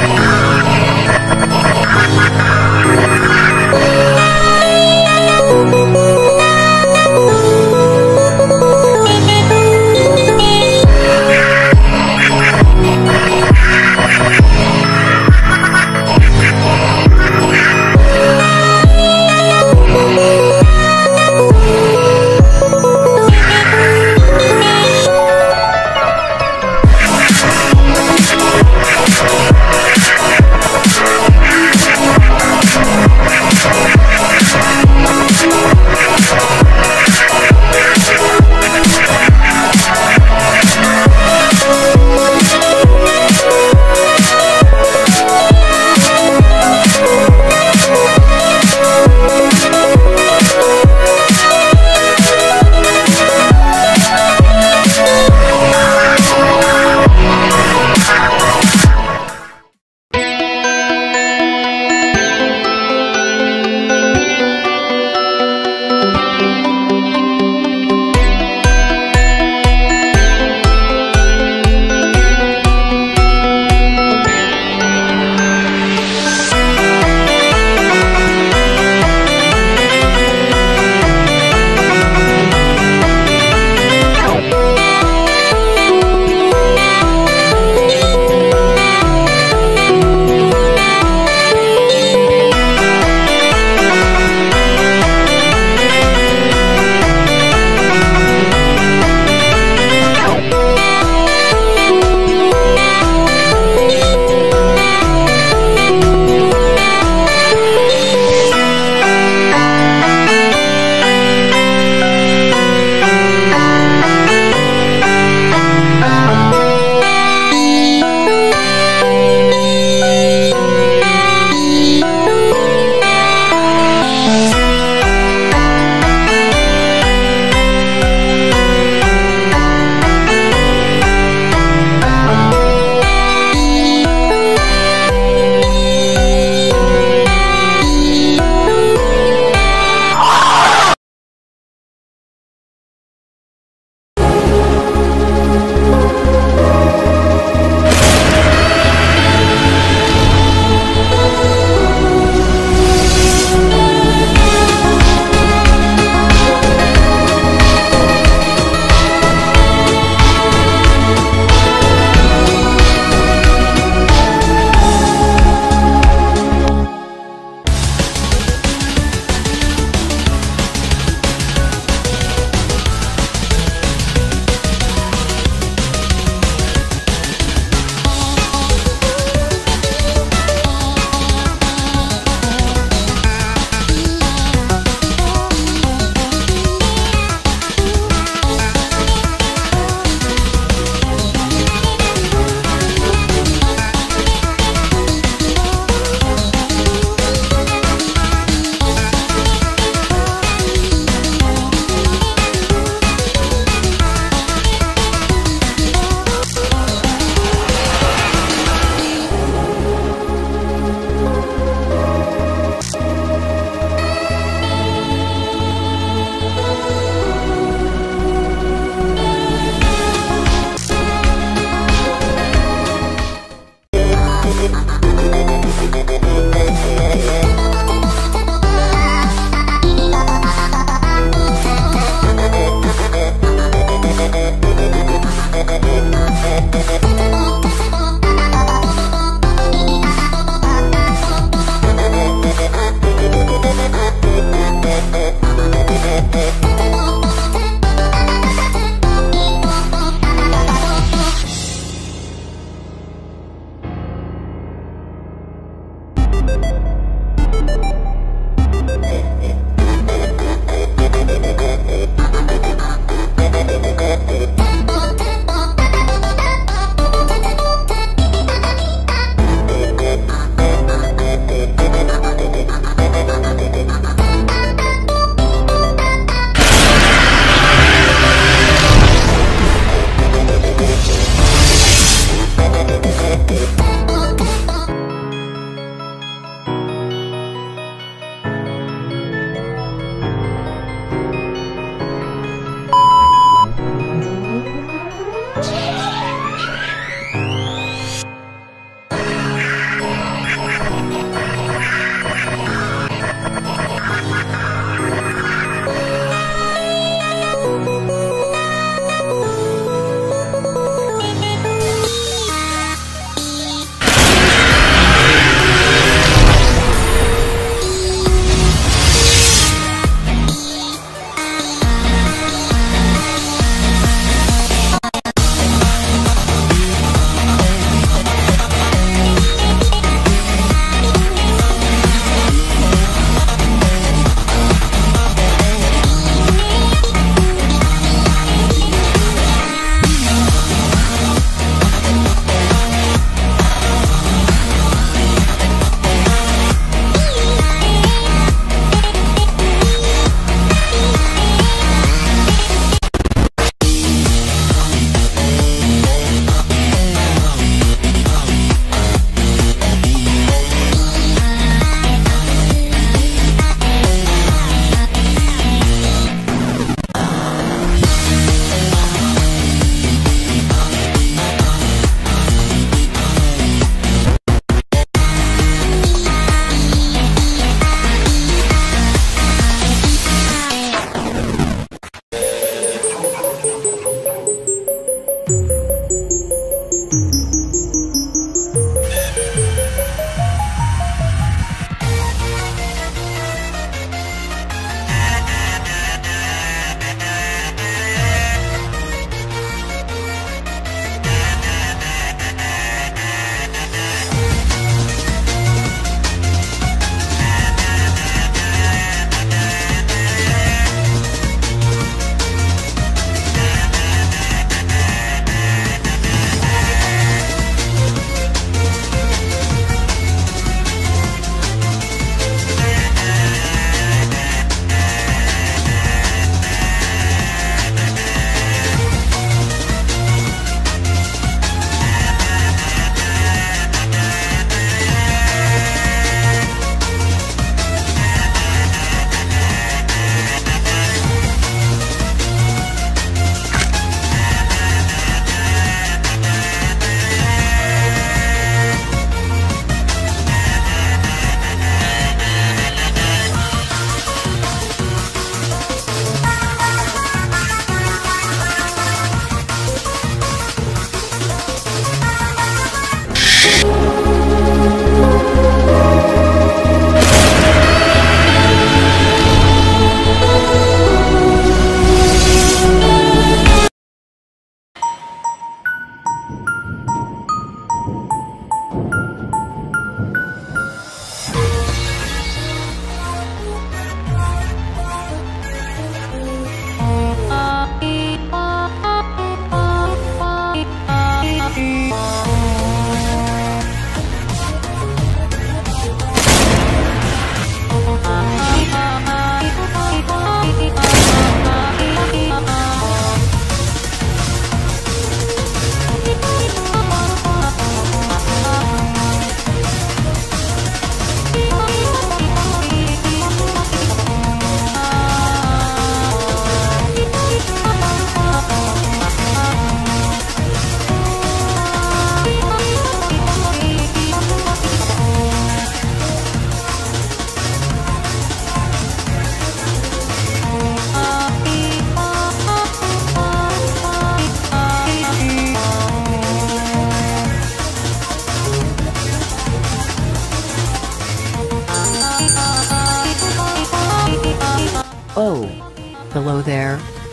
Whoa!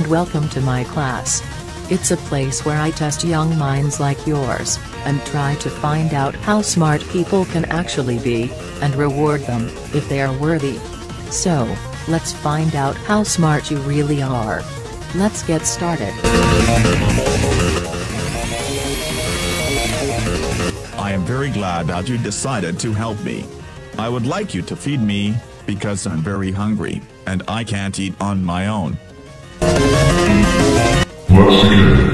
And welcome to my class. It's a place where I test young minds like yours, and try to find out how smart people can actually be, and reward them, if they are worthy. So, let's find out how smart you really are. Let's get started. I am very glad that you decided to help me. I would like you to feed me, because I'm very hungry, and I can't eat on my own. Let's.